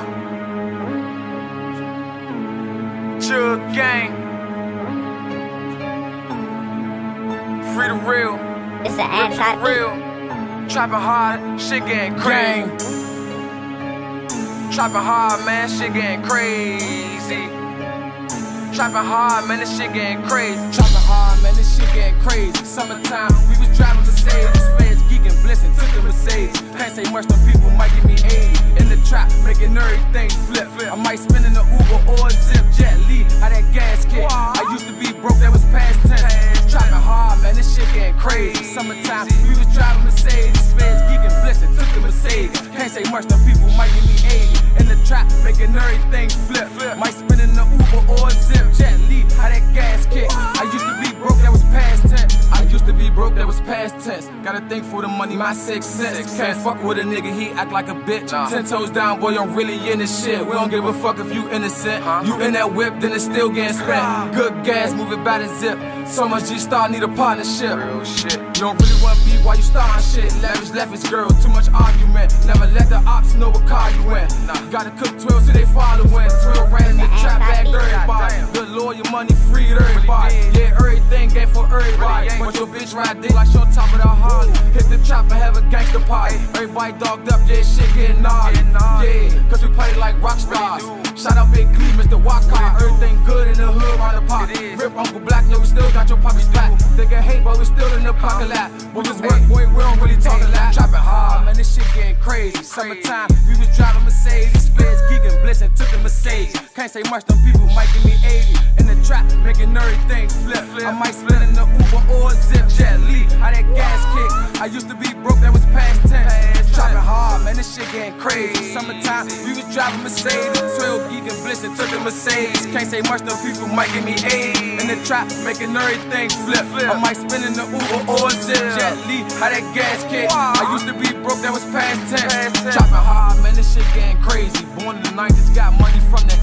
girl. Jug gang. Free the real. It's an anti real. Trapping hard, shit getting crazy. Trapping hard, man, shit getting crazy. Trapping hard, man, this shit getting crazy. Trapping hard, man, this shit getting crazy. Summertime, we was driving Mercedes, fans geeking, blissing, took the Mercedes. Can't much, the people might give me AIDS. The making everything flip. I might spin in the Uber or a zip. Jet Li, how that gas kick. I used to be broke, that was past tense. Trapping hard, man, this shit getting crazy. Summertime, we was driving Mercedes. Fans geeking, blissing, took the Mercedes. Can't say much, them people might give me 80. In the trap, making everything flip. Might spin in the Uber or a zip. Jet Gotta think for the money, my six cents. Can't fuck with a nigga, he act like a bitch. Ten toes down, boy, I'm really in this shit. We don't give a fuck if you innocent. You in that whip, then it's still getting spent. Good gas, moving by the zip. So much G Star need a partnership. Real shit. You don't really want beef while you starting shit. Lavish left his girl, too much argument. Never let the ops know what car you in. Gotta cook 12 so they following. Lawyer money free to everybody. Yeah, everything gave for everybody. But your bitch ride dick like she on top of the Harley. Hit the trap and have a gangster party. Everybody dogged up, yeah, shit getting gnarly. Yeah, cause we play like rock stars. Shout out Big Clee, Mr. Walker. Everything good the pot. Rip Uncle Black, yeah, we still got your pockets flat. They get hate, but we still in the pocket lot. But this work, boy, we don't really talk a lot. Trapping hard, man, this shit getting crazy. Summertime, we was driving Mercedes. Feds geeking, blissing, took the Mercedes. Can't say much, them people might give me 80. In the trap, making everything flip. Flip. I might split in the Uber or a zip. Jet Li, how that gas kick. I used to be broke, that was past man, this shit getting crazy. Summertime, we was driving Mercedes. 12 geeking, blissing, took the Mercedes. Can't say much, them people might give me 80. In the trap, making everything flip. I might spin in the Uber or a zip. Jet Li, how that gas kick. I used to be broke, that was past tense. Trapping hard, man, this shit getting crazy. Born in the 90s, got money from the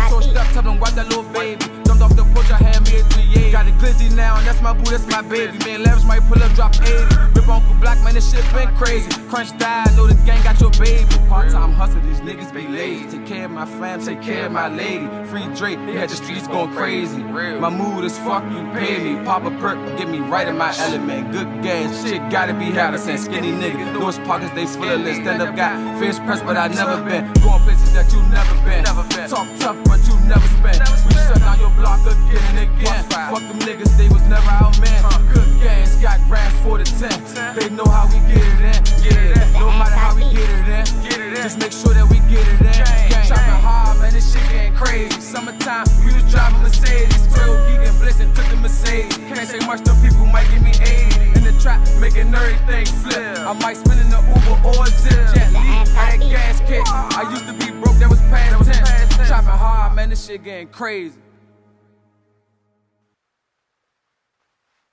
80s. I be torched up, tell them watch that little baby. Jumped off the porch, I had me a 380. Got a glizzy now, and that's my boo, that's my baby. Man, Lavish might pull up, drop 80. Rip Uncle Black, man, this shit been crazy. Crunch die, know the gang got your baby. Part time hustle, these niggas be lazy. Take care of my fam, take care of my lady. Free Drake, yeah, the streets going crazy. My mood is fuck, you pay me. Pop a perk, get me right in my element. Good gas, shit gotta be Harrison. Skinny nigga, those pockets they full of lit. Stand up guy, face press, but I never been. Going places that you never been. Talk tough, but you never spent. We shut down your block again and again. Fuck them niggas, they was never out man. Good gas, got grams for the 10. They know how we get it in. Yeah, no matter how we get it in. Just make sure that we get it in. Trapping hard, man, this shit getting crazy. Summertime, we was driving Mercedes. 12 geeking, blissing, took the Mercedes. Can't say much, them people might give me 80. In the trap, making everything flip. I might spin in the Uber or a zip. Jet gas kick. I used to be broke, that was past tense. Trapping hard, man, this shit getting crazy.